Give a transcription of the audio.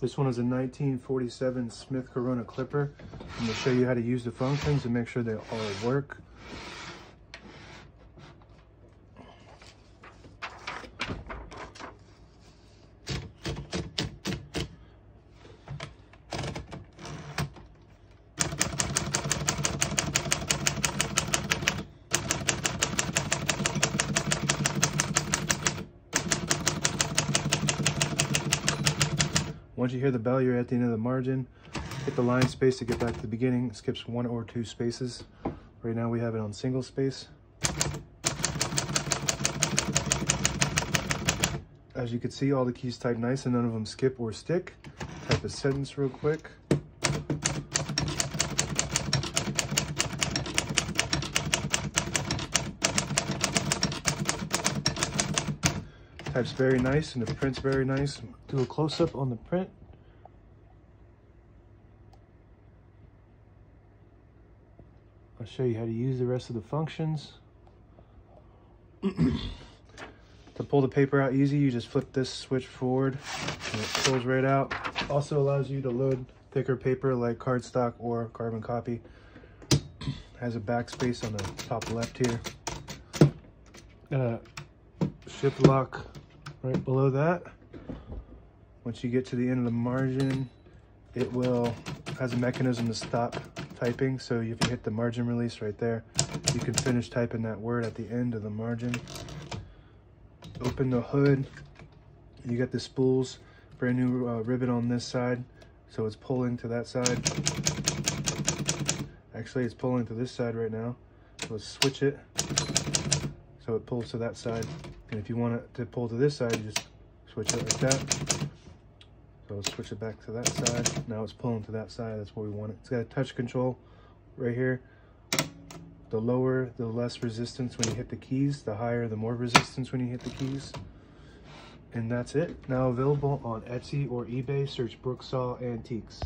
This one is a 1947 Smith Corona clipper. I'm gonna show you how to use the functions and make sure they all work. Once you hear the bell, you're at the end of the margin. Hit the line space to get back to the beginning. It skips one or two spaces. Right now we have it on single space. As you can see, all the keys type nice and none of them skip or stick. Type a sentence real quick. Type's very nice and the print's very nice. Do a close-up on the print. I'll show you how to use the rest of the functions. to pull the paper out easy, you just flip this switch forward and it pulls right out. Also allows you to load thicker paper like cardstock or carbon copy. Has a backspace on the top left here. A shift lock right below that. Once you get to the end of the margin, it will has a mechanism to stop typing. So if you hit the margin release right there, you can finish typing that word at the end of the margin. Open the hood. You got the spools, brand new uh, ribbon on this side. So it's pulling to that side. Actually, it's pulling to this side right now. So let's switch it. So it pulls to that side. And if you want it to pull to this side, you just switch it like that. So switch it back to that side. Now it's pulling to that side. That's where we want it. It's got a touch control right here. The lower, the less resistance when you hit the keys. The higher, the more resistance when you hit the keys. And that's it. Now available on Etsy or eBay. Search Brooksaw Antiques.